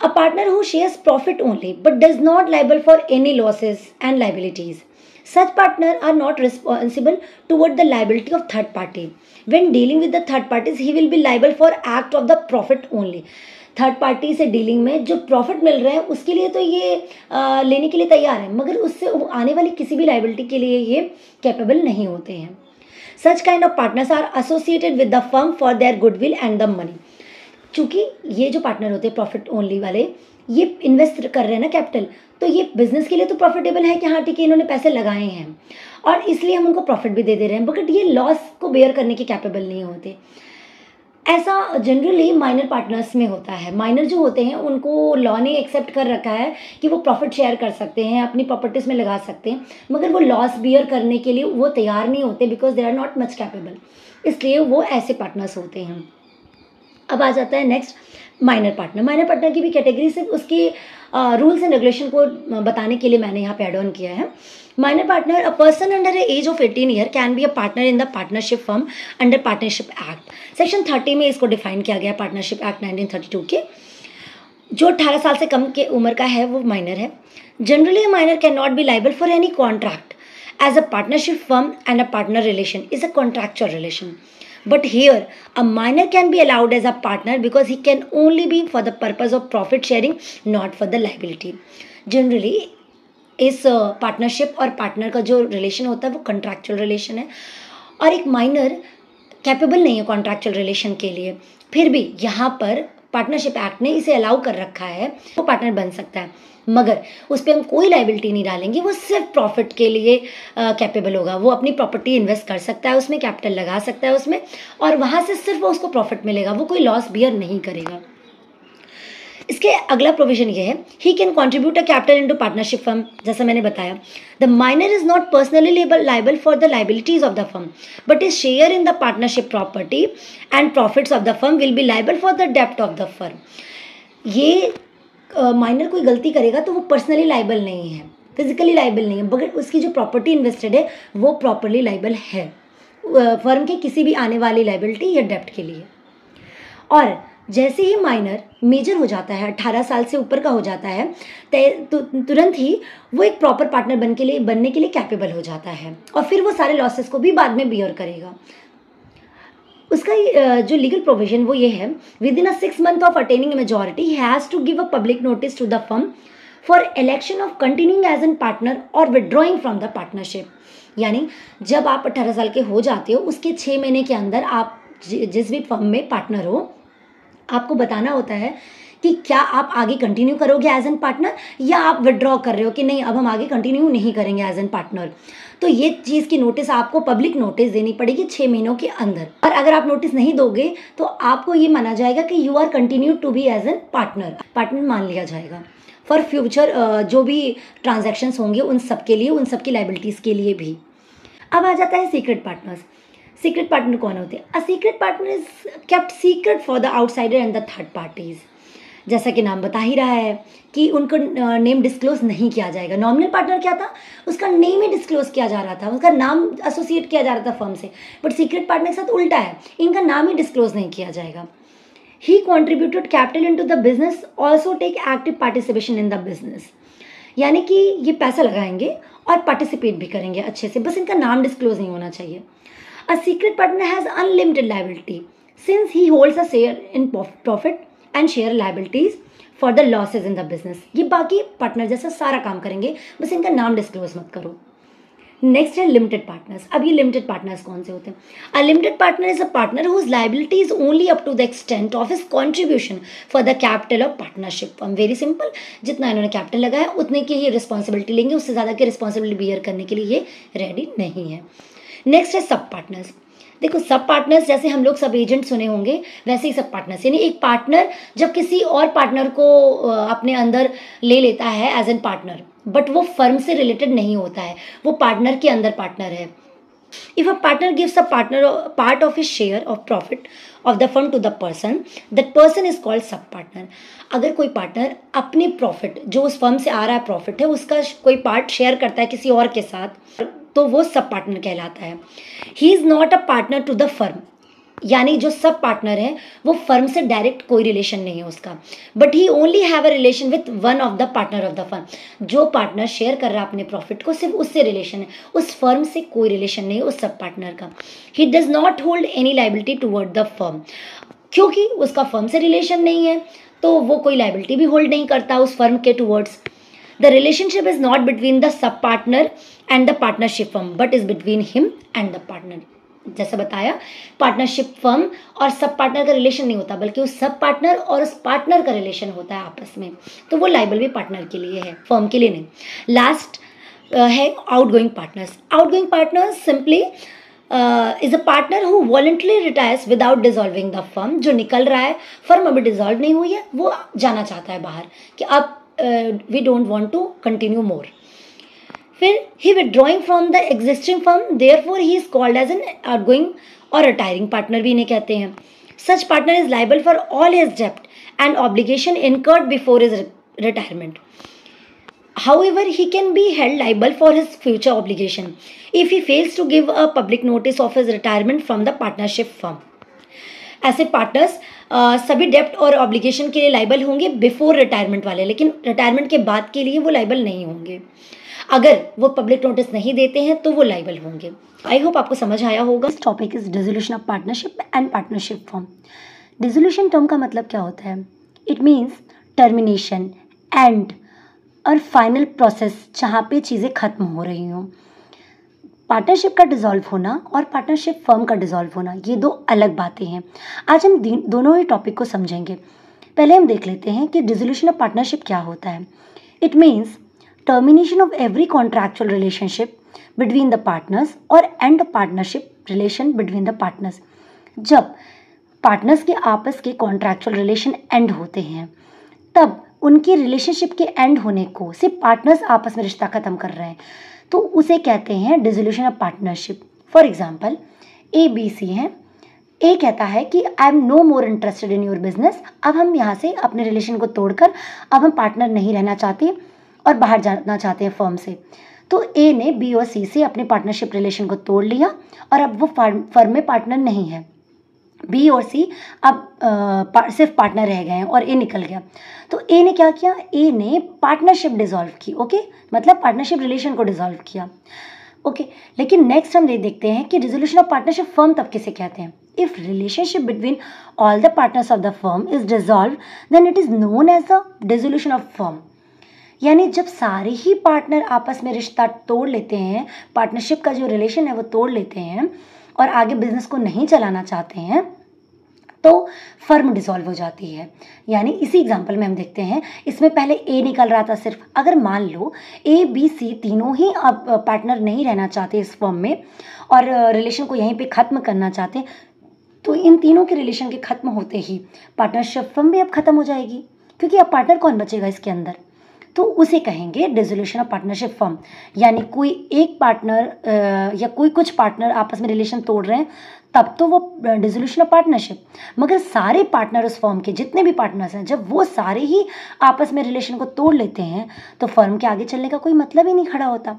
A partner who shares profit only but does not liable for any losses and liabilities Such partners are not responsible toward the liability of third party. When dealing with the third parties, he will be liable for act of the profit only. Third party से dealing में जो profit मिल रहे हैं उसके लिए तो ये आ, लेने के लिए तैयार है मगर उससे आने वाली किसी भी लाइबिलिटी के लिए ये कैपेबल नहीं होते हैं such kind of partners are associated with the firm for their goodwill and the money चूँकि ये जो पार्टनर होते हैं प्रॉफिट ओनली वाले ये इन्वेस्ट कर रहे हैं ना कैपिटल तो ये बिज़नेस के लिए तो प्रॉफिटेबल है कि हाँ ठीक है, इन्होंने पैसे लगाए हैं। और इसलिए हम उनको प्रॉफिट भी दे दे रहे हैं बट ये लॉस को बेयर करने के कैपेबल नहीं होते। ऐसा जनरली माइनर पार्टनर्स में होता है। माइनर जो होते हैं, उनको लॉ ने एक्सेप्ट कर रखा है कि वो प्रॉफिट शेयर कर सकते हैं, अपनी प्रॉपर्टीज़ में लगा सकते हैं, मगर वो लॉस बियर करने के लिए वो तैयार नहीं होते because they are not much capable इसलिए वो ऐसे पार्टनर्स होते हैं। अब आ जाता है next minor partner minor partner की भी कैटेगरी सिर्फ़ उसकी रूल्स एंड रेगुलेशन को बताने के लिए मैंने यहाँ पे एड ऑन किया है। Minor partner a person under age of eighteen year can be a partner in the partnership firm under partnership act section thirty में इसको डिफाइन किया गया partnership act nineteen thirty two के। जो अठारह साल से कम के उम्र का है, वो माइनर है। Generally a minor can not be liable for any contract as a partnership firm and a partner relation is a contractual relation But here, a minor can be allowed as a partner because he can only be for the purpose of profit sharing, not for the liability. Generally, इस partnership और partner का जो relation होता है वो contractual relation है। और एक माइनर कैपेबल नहीं है कॉन्ट्रैक्चुअल रिलेशन के लिए। फिर भी यहाँ पर पार्टनरशिप एक्ट ने इसे अलाउ कर रखा है वो पार्टनर बन सकता है। मगर उस पर हम कोई लाइबिलिटी नहीं डालेंगे, वो सिर्फ़ प्रॉफिट के लिए कैपेबल होगा। वो अपनी प्रॉपर्टी इन्वेस्ट कर सकता है, उसमें कैपिटल लगा सकता है उसमें, और वहाँ से सिर्फ़ वो उसको प्रॉफिट मिलेगा, वो कोई लॉस बियर नहीं करेगा। इसके अगला प्रोविज़न ये है he can contribute a capital into partnership firm जैसा मैंने बताया the minor is not personally liable for the liabilities of the firm but is share in the partnership property and profits of the firm will be liable for the dept of the firm ये minor कोई गलती करेगा तो वो personally liable नहीं है physically liable नहीं है, मगर उसकी जो प्रॉपर्टी इन्वेस्टेड है, वो प्रॉपरली लाइबल है। फर्म के किसी भी आने वाली लाइबिलिटी या डेप्ट के लिए। और जैसे ही माइनर मेजर हो जाता है अट्ठारह साल से ऊपर का हो जाता है तो तुरंत ही वो एक प्रॉपर पार्टनर बन के लिए, बनने के लिए कैपेबल हो जाता है। और फिर वो सारे लॉसेस को भी बाद में बियर करेगा। उसका जो लीगल प्रोविज़न वो ये है within a six month of attaining majority has to give a public notice to the firm for election of continuing as an partner और विदड्रॉइंग फ्रॉम द पार्टनरशिप यानी, जब आप अट्ठारह साल के हो जाते हो, उसके छः महीने के अंदर आप जिस भी फर्म में पार्टनर हो, आपको बताना होता है कि क्या आप आगे कंटिन्यू करोगे एज एन पार्टनर या आप विड्रॉ कर रहे हो कि नहीं, अब हम आगे कंटिन्यू नहीं करेंगे एज एन पार्टनर तो ये चीज़ की नोटिस आपको पब्लिक नोटिस देनी पड़ेगी छः महीनों के अंदर। और अगर आप नोटिस नहीं दोगे तो आपको ये माना जाएगा कि you are continue to be as an partner partner मान लिया जाएगा। फॉर फ्यूचर जो भी ट्रांजेक्शन्स होंगे उन सब के लिए, उन सब की लाइबिलिटीज़ के लिए भी। अब आ जाता है सीक्रेट पार्टनर्स सीक्रेट पार्टनर कौन होते हैं? A secret partner is kept secret for the outsider and the third parties जैसा कि नाम बता ही रहा है कि उनको नेम डिस्क्लोज नहीं किया जाएगा। नॉमिनल पार्टनर क्या था? उसका नेम ही डिस्क्लोज किया जा रहा था। उसका नाम एसोसिएट किया जा रहा था फर्म से। बट सीक्रेट पार्टनर के साथ उल्टा है। इनका नाम ही डिस्क्लोज नहीं किया जाएगा। He contributed capital into the business also take active participation in the business यानी कि ये पैसा लगाएँगे और पार्टिसिपेट भी करेंगे अच्छे से। बस इनका नाम डिस्क्लोज नहीं होना चाहिए। A secret partner has unlimited liability since he holds a share in profit and share liabilities for the losses in the business ये बाकी पार्टनर जैसा सारा काम करेंगे, बस इनका नाम डिस्क्लोज मत करो। नेक्स्ट है लिमिटेड पार्टनर्स अब ये लिमिटेड पार्टनर्स कौन से होते हैं? A limited partner is a partner whose liability is only up to the extent of his contribution for the capital of partnership हम वेरी सिंपल जितना इन्होंने कैपिटल लगाया, उतने की ही रिस्पॉन्सिबिलिटी लेंगे, उससे ज़्यादा की रिस्पॉन्सिबिलिटी बियर करने के लिए ये रेडी नहीं है। नेक्स्ट है सब पार्टनर्स देखो सब पार्टनर्स जैसे हम लोग सब एजेंट सुने होंगे वैसे ही सब पार्टनर्स यानी एक पार्टनर जब किसी और पार्टनर को अपने अंदर ले लेता है एज एन पार्टनर बट वो फर्म से रिलेटेड नहीं होता है। वो पार्टनर के अंदर पार्टनर है। A partner gives a partner a part of his share of profit of the firm to the person, that person is called sub partner. अगर कोई पार्टनर अपने प्रॉफिट जो उस फर्म से आ रहा है प्रॉफिट है उसका कोई पार्ट शेयर करता है किसी और के साथ तो वो सब पार्टनर कहलाता है। He is not a partner to the firm यानी जो सब पार्टनर है, वो फर्म से डायरेक्ट कोई रिलेशन नहीं है उसका। But he only have a relation with one of the partner of the firm जो पार्टनर शेयर कर रहा है अपने प्रॉफिट को, सिर्फ़ उससे रिलेशन है। उस फर्म से कोई रिलेशन नहीं है उस सब पार्टनर का। He does not hold any liability toward the firm क्योंकि उसका फर्म से रिलेशन नहीं है तो वो कोई लाइबिलिटी भी होल्ड नहीं करता उस फर्म के towards the relationship is not between the sub partner and the partnership firm but is between him and the partner जैसा बताया पार्टनरशिप फर्म और सब पार्टनर का रिलेशन नहीं होता, बल्कि उस सब पार्टनर और उस पार्टनर का रिलेशन होता है आपस में। तो वो लाइबल भी पार्टनर के लिए है फर्म के लिए नहीं। लास्ट है outgoing partners outgoing partners simply is a partner who voluntarily retires without dissolving the firm जो निकल रहा है फर्म अभी डिजॉल्व नहीं हुई है, वो जाना चाहता है बाहर कि अब we don't want to continue more फिर he withdrawing from the existing firm therefore he is called as an outgoing और रिटायरिंग पार्टनर भी इन्हें कहते हैं। Such partner is liable for all his dept and obligation incurred before his retirement however, he can be held liable for his future obligation if he fails to give a public notice of his retirement from the partnership firm ऐसे partners सभी डेप्ट और obligation के लिए liable होंगे before retirement वाले, लेकिन retirement के बाद के लिए वो लाइबल नहीं होंगे। अगर वो पब्लिक नोटिस नहीं देते हैं तो वो लाइबल होंगे। आई होप आपको समझ आया होगा। Topic is dissolution of partnership and partnership form dissolution term का मतलब क्या होता है? इट मीन्स टर्मिनेशन एंड और फाइनल प्रोसेस जहाँ पे चीज़ें ख़त्म हो रही हों। पार्टनरशिप का डिज़ोल्व होना और पार्टनरशिप फर्म का डिज़ोल्व होना, ये दो अलग बातें हैं। आज हम दोनों ही टॉपिक को समझेंगे। पहले हम देख लेते हैं कि डिजोल्यूशन ऑफ़ पार्टनरशिप क्या होता है। It means termination of every contractual relationship between the partners or end partnership relation between the partners. जब पार्टनर्स के आपस के कॉन्ट्रैक्चुअल रिलेशन एंड होते हैं, तब उनके रिलेशनशिप के एंड होने को सिर्फ़ पार्टनर्स आपस में रिश्ता ख़त्म कर रहे हैं। तो उसे कहते हैं dissolution of partnership for example A B C हैं। ए कहता है कि I am no more interested in your business अब हम यहाँ से अपने रिलेशन को तोड़कर अब हम पार्टनर नहीं रहना चाहते। और बाहर जाना चाहते हैं फर्म से। तो ए ने बी और सी से अपने पार्टनरशिप रिलेशन को तोड़ लिया और अब वो फर्म में पार्टनर नहीं है। बी और सी अब आ, सिर्फ़ पार्टनर रह गए हैं और ए निकल गया। तो ए ने क्या किया? ए ने पार्टनरशिप डिजॉल्व की ओके मतलब पार्टनरशिप रिलेशन को डिजॉल्व किया। ओके लेकिन नेक्स्ट हम ये देखते हैं कि रिजोल्यूशन ऑफ़ पार्टनरशिप फर्म तब किसे कहते हैं? If relationship between all the partners of the firm is dissolve then it is known as the dissolution of firm यानी जब सारे ही पार्टनर आपस में रिश्ता तोड़ लेते हैं पार्टनरशिप का जो रिलेशन है वो तोड़ लेते हैं और आगे बिज़नेस को नहीं चलाना चाहते हैं तो फर्म डिसॉल्व हो जाती है। यानी इसी एग्जांपल में हम देखते हैं, इसमें पहले ए निकल रहा था सिर्फ़। अगर मान लो ए बी सी तीनों ही अब पार्टनर नहीं रहना चाहते इस फर्म में और रिलेशन को यहीं पे ख़त्म करना चाहते तो इन तीनों के रिलेशन के ख़त्म होते ही पार्टनरशिप फर्म भी अब ख़त्म हो जाएगी। क्योंकि अब पार्टनर कौन बचेगा इसके अंदर? तो उसे कहेंगे डिजोल्यूशन ऑफ़ पार्टनरशिप फर्म यानी कोई एक पार्टनर या कोई कुछ पार्टनर आपस में रिलेशन तोड़ रहे हैं, तब तो वो डिजोल्यूशन ऑफ़ पार्टनरशिप मगर सारे पार्टनर उस फर्म के, जितने भी पार्टनर्स हैं, जब वो सारे ही आपस में रिलेशन को तोड़ लेते हैं तो फर्म के आगे चलने का कोई मतलब ही नहीं खड़ा होता।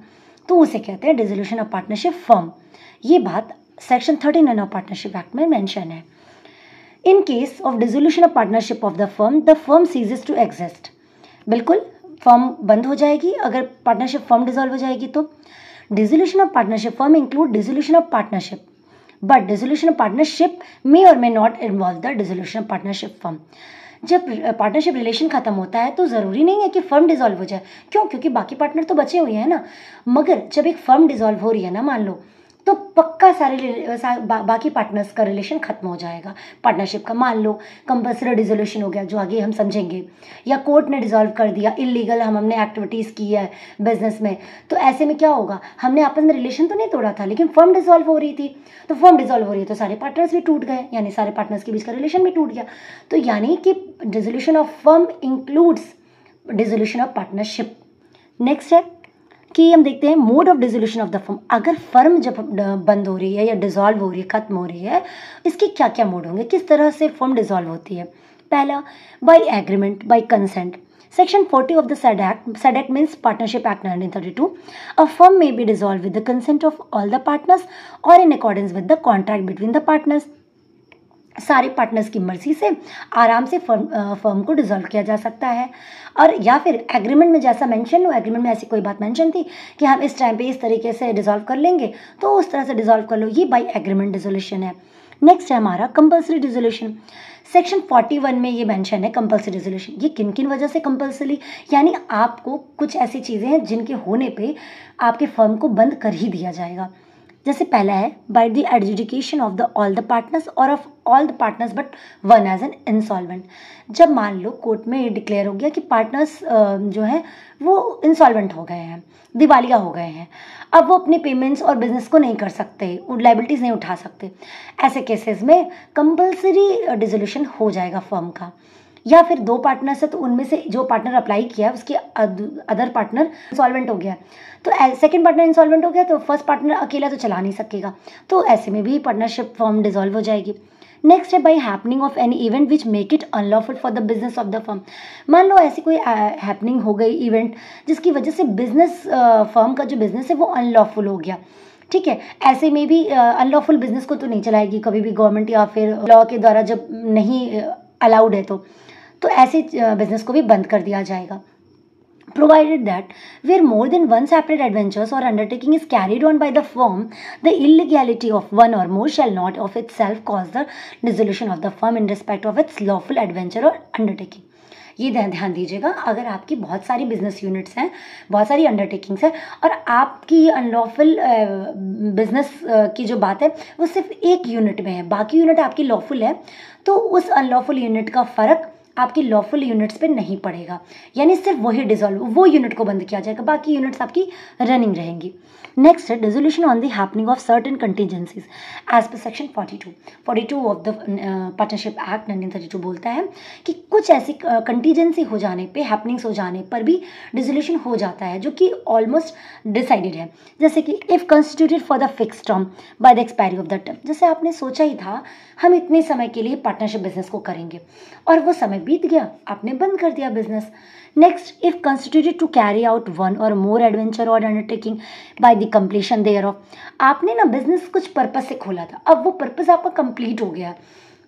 तो उसे कहते हैं डिजोल्यूशन ऑफ़ पार्टनरशिप फर्म ये बात section thirty nine of partnership act में मैंशन है। In case of dissolution of partnership of the firm the firm ceases to exist बिल्कुल? फर्म बंद हो जाएगी, अगर पार्टनरशिप फर्म डिजोल्व हो जाएगी तो। Dissolution of partnership firm include dissolution of partnership but dissolution of partnership may or may not involve the dissolution of partnership firm जब partnership relation खत्म होता है तो ज़रूरी नहीं है कि फर्म डिजोल्व हो जाए। क्यों? क्योंकि बाकी पार्टनर तो बचे हुए हैं ना। मगर जब एक फर्म डिजोल्व हो रही है ना, मान लो तो पक्का सारे सा, बा, बाकी पार्टनर्स का रिलेशन खत्म हो जाएगा। पार्टनरशिप का मान लो कंपल्सरी डिजोल्यूशन हो गया जो आगे हम समझेंगे। या कोर्ट ने डिजोल्व कर दिया इलीगल हम हमने एक्टिविटीज़ की है बिज़नेस में। तो ऐसे में क्या होगा? हमने आपस में रिलेशन तो नहीं तोड़ा था लेकिन फर्म डिजोल्व हो रही थी। तो फर्म डिजोल्व हो रही है तो सारे पार्टनर्स भी टूट गए यानी सारे पार्टनर्स के बीच का रिलेशन भी टूट गया। तो यानी कि dissolution of firm includes dissolution of partnership next है कि हम देखते हैं mode of dissolution of the firm अगर फर्म जब बंद हो रही है या डिजोल्व हो रही है, खत्म हो रही है, इसके क्या क्या मोड होंगे? किस तरह से फर्म डिजोल्व होती है? पहला by agreement by consent section 40 of the said act said act means partnership act nineteen thirty two a firm may be dissolve with the consent of all the partners or in according with the contract between the partners सारे partners की मर्ज़ी से आराम से firm firm को dissolve किया जा सकता है। और या फिर एग्रीमेंट में जैसा मेंशन हो एग्रीमेंट में ऐसी कोई बात मेंशन थी कि हम इस टाइम पे इस तरीके से डिजोल्व कर लेंगे तो उस तरह से डिजोल्व कर लो। ये बाई एग्रीमेंट डिजोल्यूशन है। नेक्स्ट है हमारा कंपल्सरी डिजोल्यूशन सेक्शन 41 में ये मेंशन है कंपल्सरी रेजोल्यूशन ये किन किन वजह से कंपल्सरी यानी आपको कुछ ऐसी चीज़ें हैं जिनके होने पे आपके फर्म को बंद कर ही दिया जाएगा। जैसे पहला है by the adjudication of the all the partners or of all the partners but one as an insolvent जब मान लो कोर्ट में ये डिक्लेयर हो गया कि पार्टनर्स जो हैं, वो इंसॉल्वेंट हो गए हैं, दिवालिया हो गए हैं। अब वो अपने पेमेंट्स और बिज़नेस को नहीं कर सकते लाइबिलिटीज़ नहीं उठा सकते। ऐसे केसेस में कंपल्सरी डिजोल्यूशन हो जाएगा फर्म का। या फिर दो पार्टनर्स है तो उनमें से जो पार्टनर अप्लाई किया है, उसके अदर पार्टनर इंसॉल्वेंट हो गया तो सेकंड पार्टनर इंसॉल्वेंट हो गया तो फ़र्स्ट पार्टनर अकेला तो चला नहीं सकेगा। तो ऐसे में भी पार्टनरशिप फॉर्म डिजॉल्व हो जाएगी। नेक्स्ट है by happening of any event which make it unlawful for the business of the firm मान लो ऐसी कोई हैपनिंग हो गई इवेंट जिसकी वजह से बिज़नेस फर्म का जो बिज़नेस है, वो अनलॉफुल हो गया। ठीक है? ऐसे में भी अनलॉफुल बिज़नेस को तो नहीं चलाएगी कभी भी गवर्नमेंट या फिर लॉ के द्वारा जब नहीं अलाउड है तो। तो ऐसे बिज़नेस को भी बंद कर दिया जाएगा provided that where more than one separate adventures or undertaking is carried on by the firm, the illegality of one or more shall not of itself cause the dissolution of the firm in respect of its lawful adventure or undertaking. ये ध्यान दीजिएगा अगर आपकी बहुत सारी business units हैं बहुत सारी अंडरटेकिंग्स हैं और आपकी अनलॉफुल बिज़नेस की जो बात है वो सिर्फ़ एक यूनिट में है बाकी यूनिट आपकी लॉफुल है तो उस अनलॉफुल यूनिट का फ़र्क आपकी लॉफुल यूनिट्स पे नहीं पड़ेगा। यानी सिर्फ़ वही डिजोल्व वो यूनिट को बंद किया जाएगा। बाकी यूनिट्स आपकी रनिंग रहेंगी। नेक्स्ट है dissolution on the happening of certain contingencies as per section 42 42 of the partnership act 1932 बोलता है कि कुछ ऐसी कंटीजेंसी uh, हो जाने पे हैपनिंग्स हो जाने पर भी डिजोल्यूशन हो जाता है जो कि ऑलमोस्ट डिसाइडेड है। जैसे कि if constituted for the fix term by the expiry of the term जैसे आपने सोचा ही था हम इतने समय के लिए पार्टनरशिप बिज़नेस को करेंगे। और वो समय बीत गया, आपने बंद कर दिया business next if constituted to carry out one or more adventure or undertaking by the completion thereof आपने ना बिज़नेस कुछ पर्पज से खोला था, अब वो पर्पज आपका कंप्लीट हो गया.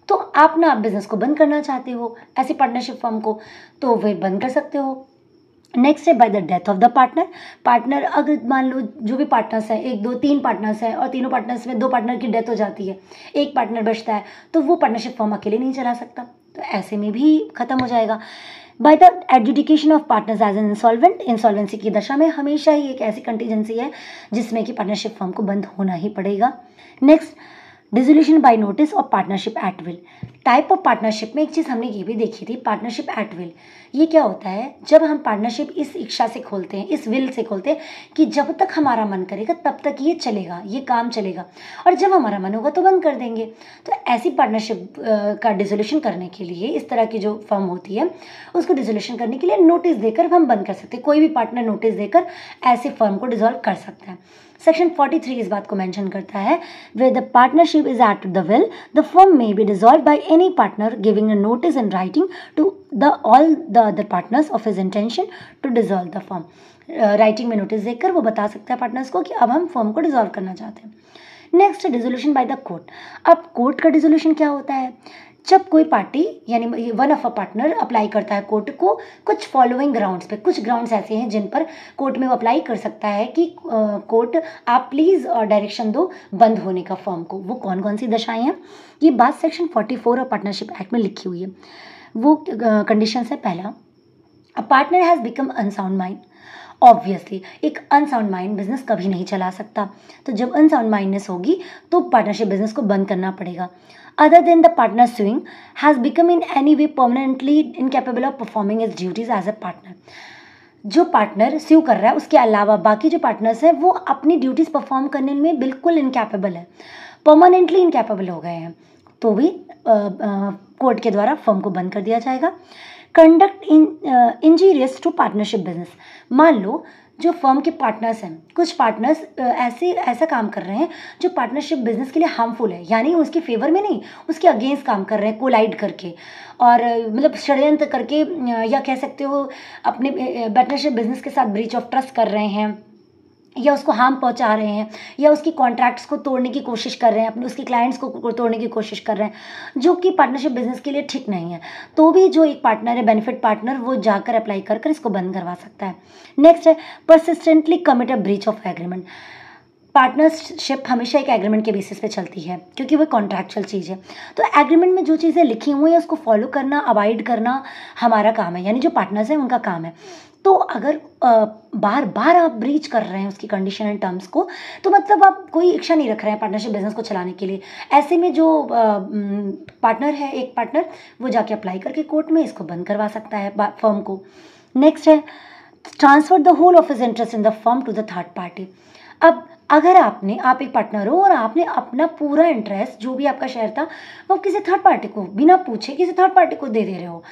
तो आप ना आप बिज़नेस को बंद करना चाहते हो, ऐसी पार्टनरशिप फर्म को तो वे बंद कर सकते हो. नेक्स्ट है by the death of the partner partner अगर मान लो जो भी पार्टनर्स हैं, एक, दो, तीन पार्टनर्स हैं और तीनों पार्टनर्स में दो पार्टनर की डेथ हो जाती है, एक पार्टनर बचता है तो वो पार्टनरशिप फॉर्म अकेले नहीं चला सकता. तो ऐसे में भी ख़त्म हो जाएगा। By the adjudication of partners as an insolvent insolvency की दशा में हमेशा ही एक ऐसी कंटीजेंसी है, जिसमें कि पार्टनरशिप फॉर्म को बंद होना ही पड़ेगा। Next dissolution by notice of partnership at will type of partnership में एक चीज़ हमने ये भी देखी थी पार्टनरशिप एट विल ये क्या होता है? जब हम पार्टनरशिप इस इच्छा से खोलते हैं, इस विल से खोलते हैं कि जब तक हमारा मन करेगा, तब तक ये चलेगा, ये काम चलेगा। और जब हमारा मन होगा तो बंद कर देंगे। तो ऐसी पार्टनरशिप का डिजोल्यूशन करने के लिए, इस तरह की जो फर्म होती है, उसको डिजोल्यूशन करने के लिए नोटिस देकर हम बंद कर सकते हैं। कोई भी पार्टनर नोटिस देकर ऐसे फर्म को डिजोल्व कर सकता है। सेक्शन 43 इस बात को मेंशन करता है where the partnership is at the will the firm may be dissolve by any partner giving a notice in writing to the, all the other partners of his intention to dissolve the firm. Writing में notice देकर वो बता सकता है partners को कि अब हम फर्म को डिजोल्व करना चाहते हैं। Next dissolution by the court अब कोर्ट का डिजोल्यूशन क्या होता है? जब कोई पार्टी, यानी one of a partner apply करता है कोर्ट को, कुछ फॉलोइंग ग्राउंड्स पे, कुछ ग्राउंड्स ऐसे हैं जिन पर कोर्ट में वो अप्लाई कर सकता है कि कोर्ट आप प्लीज़ डायरेक्शन दो बंद होने का फॉर्म को। वो कौन कौन सी दशाएँ हैं? ये बात section forty four of partnership act में लिखी हुई है। वो कंडीशन है पहला a partner has become unsound mind obviously एक अनसाउंड माइंड बिज़नेस कभी नहीं चला सकता। तो जब अनसाउंड माइंडनेस होगी तो पार्टनरशिप बिज़नेस को बंद करना पड़ेगा। Other than the partner suing, has become in any way permanently incapable of performing its duties as a partner. जो पार्टनर स्यू कर रहा है, उसके अलावा बाकी जो पार्टनर्स हैं, वो अपनी ड्यूटीज़ परफॉर्म करने में बिल्कुल इनकेपेबल है। परमानेंटली इनकेपेबल हो गए हैं। तो भी कोर्ट के द्वारा फर्म को बंद कर दिया जाएगा। Conduct in injurious to partnership business मान लो जो फर्म के पार्टनर्स हैं, कुछ पार्टनर्स ऐसे, ऐसा काम कर रहे हैं जो पार्टनरशिप बिज़नेस के लिए हार्मफुल है। यानी उसके फेवर में नहीं, उसके अगेंस्ट काम कर रहे हैं कोलाइड करके। और मतलब षडयंत्र करके या कह सकते हो, अपने पार्टनरशिप बिज़नेस के साथ ब्रीच ऑफ़ ट्रस्ट कर रहे हैं। या उसको हार्म पहुँचा रहे हैं, या उसकी कॉन्ट्रैक्ट्स को तोड़ने की कोशिश कर रहे हैं, अपने, उसके क्लाइंट्स को तोड़ने की कोशिश कर रहे हैं, जो कि पार्टनरशिप बिज़नेस के लिए ठीक नहीं है तो भी जो एक पार्टनर है बेनिफिट पार्टनर वो जाकर अप्लाई कर कर इसको बंद करवा सकता है। नेक्स्ट है persistently commit a breach of agreement partnership हमेशा एक एग्रीमेंट के बेसिस पे चलती है, क्योंकि वो कॉन्ट्रैक्चुअल चीज़ है। तो एग्रीमेंट में जो चीज़ें लिखी हुई हैं, उसको फॉलो करना अवॉइड करना हमारा काम है, यानी जो पार्टनर्स हैं, उनका काम है। तो अगर बार बार आप ब्रीच कर रहे हैं उसकी कंडीशन एंड टर्म्स को तो मतलब आप कोई इच्छा नहीं रख रहे हैं पार्टनरशिप बिज़नेस को चलाने के लिए। ऐसे में जो पार्टनर है, एक पार्टनर वो जाके अप्लाई करके कोर्ट में इसको बंद करवा सकता है फर्म को। नेक्स्ट है transfer the whole of is interest in the firm to the third party अब, अगर आपने, आप एक पार्टनर हो और आपने अपना पूरा इंटरेस्ट जो भी आपका शेयर था, वो किसी थर्ड पार्टी को, बिना पूछे किसी थर्ड पार्टी को दे दे रहे हो।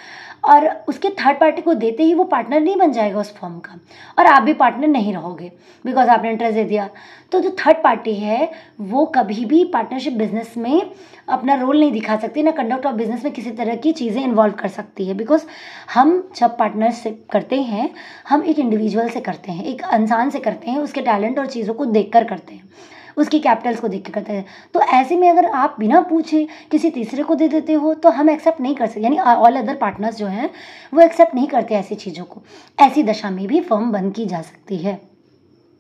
और उसके थर्ड पार्टी को देते ही वो पार्टनर नहीं बन जाएगा उस फॉर्म का। और आप भी पार्टनर नहीं रहोगे बिकॉज़ आपने इंटरेस्ट दे दिया। तो जो थर्ड पार्टी है, वो कभी भी पार्टनरशिप बिज़नेस में अपना रोल नहीं दिखा सकती, ना कंडक्ट ऑफ़ बिज़नेस में किसी तरह की चीज़ें इन्वॉल्व कर सकती है। बिकॉज़ हम जब पार्टनरशिप करते हैं, हम एक इंडिविजुअल से करते हैं, एक इंसान से करते हैं, उसके टैलेंट और चीज़ों को देख कर करते हैं। उसकी कैपिटल्स को देख के करते हैं। तो ऐसे में अगर आप बिना पूछे किसी तीसरे को दे देते हो तो हम एक्सेप्ट नहीं कर सकते। यानी ऑल अदर पार्टनर्स जो हैं, वो एक्सेप्ट नहीं करते ऐसी चीज़ों को। ऐसी दशा में भी फर्म बंद की जा सकती है।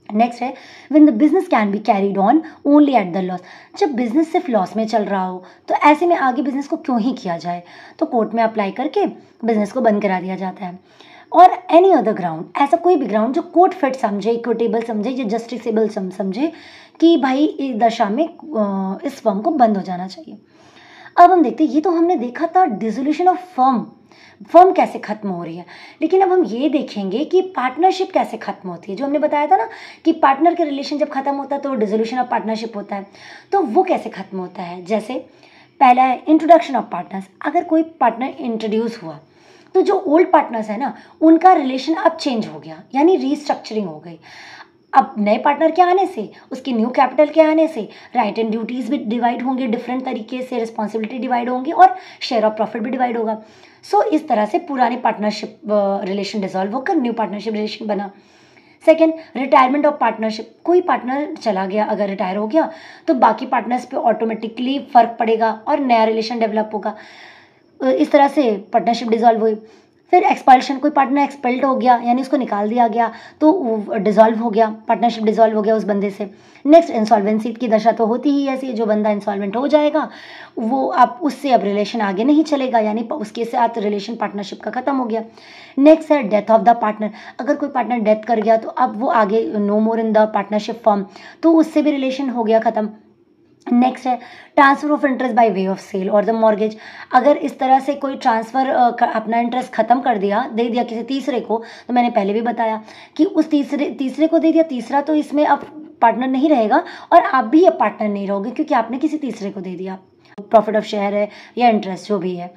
नेक्स्ट है when the business can be carried on only at the loss जब बिज़नेस सिर्फ़ लॉस में चल रहा हो तो ऐसे में आगे बिज़नेस को क्यों ही किया जाए? तो कोर्ट में अप्लाई करके बिज़नेस को बंद करा दिया जाता है। और एनी अदर ग्राउंड ऐसा कोई भी ग्राउंड जो कोर्ट फिट समझे इक्विटेबल समझे, या जस्टिसेबल समझे कि भाई, इस दशा में इस फर्म को बंद हो जाना चाहिए। अब हम देखते हैं, ये तो हमने देखा था डिजोल्यूशन ऑफ़ फर्म फर्म कैसे खत्म हो रही है? लेकिन अब हम ये देखेंगे कि पार्टनरशिप कैसे खत्म होती है। जो हमने बताया था ना, कि पार्टनर के रिलेशन जब खत्म होता है तो डिजोल्यूशन ऑफ़ पार्टनरशिप होता है। तो वो कैसे खत्म होता है? जैसे, पहला है इंट्रोडक्शन ऑफ़ पार्टनर्स अगर कोई पार्टनर इंट्रोड्यूस हुआ तो जो ओल्ड पार्टनर्स है ना, उनका रिलेशन अब चेंज हो गया, यानी रीस्ट्रक्चरिंग हो गई। अब नए पार्टनर के आने से उसके न्यू कैपिटल के आने से राइट एंड ड्यूटीज़ भी डिवाइड होंगे डिफरेंट तरीके से रिस्पॉन्सिबिलिटी डिवाइड होंगी और शेयर ऑफ़ प्रॉफिट भी डिवाइड होगा। सो so, इस तरह से पुराने पार्टनरशिप रिलेशन डिजॉल्व होकर न्यू पार्टनरशिप रिलेशन बना। सेकेंड रिटायरमेंट ऑफ़ पार्टनरशिप कोई पार्टनर चला गया अगर रिटायर हो गया तो बाकी पार्टनर्स पे ऑटोमेटिकली फ़र्क पड़ेगा और नया रिलेशन डेवलप होगा। इस तरह से पार्टनरशिप डिजॉल्व हुई। फिर एक्सपल्शन कोई पार्टनर एक्सपेल्ट हो गया, यानी उसको निकाल दिया गया तो डिजॉल्व हो गया पार्टनरशिप डिजॉल्व हो गया उस बंदे से। नेक्स्ट इंसॉल्वेंसी की दशा तो होती ही ऐसी जो बंदा इंसॉल्वेंट हो जाएगा, वो अब उससे अब रिलेशन आगे नहीं चलेगा, यानी उसके साथ रिलेशन पार्टनरशिप का ख़त्म हो गया। नेक्स्ट है डेथ ऑफ़ द पार्टनर अगर कोई पार्टनर डेथ कर गया तो अब वो आगे no more in the partnership form तो उससे भी रिलेशन हो गया ख़त्म। नेक्स्ट है transfer of interest by way of sale or the mortgage अगर इस तरह से कोई ट्रांसफ़र अपना इंटरेस्ट ख़त्म कर दिया, दे दिया किसी तीसरे को तो मैंने पहले भी बताया कि उस तीसरे तीसरे को दे दिया, तीसरा तो इसमें अब पार्टनर नहीं रहेगा और आप भी अब पार्टनर नहीं रहोगे क्योंकि आपने किसी तीसरे को दे दिया। प्रॉफिट ऑफ़ शेयर है या इंटरेस्ट जो भी है।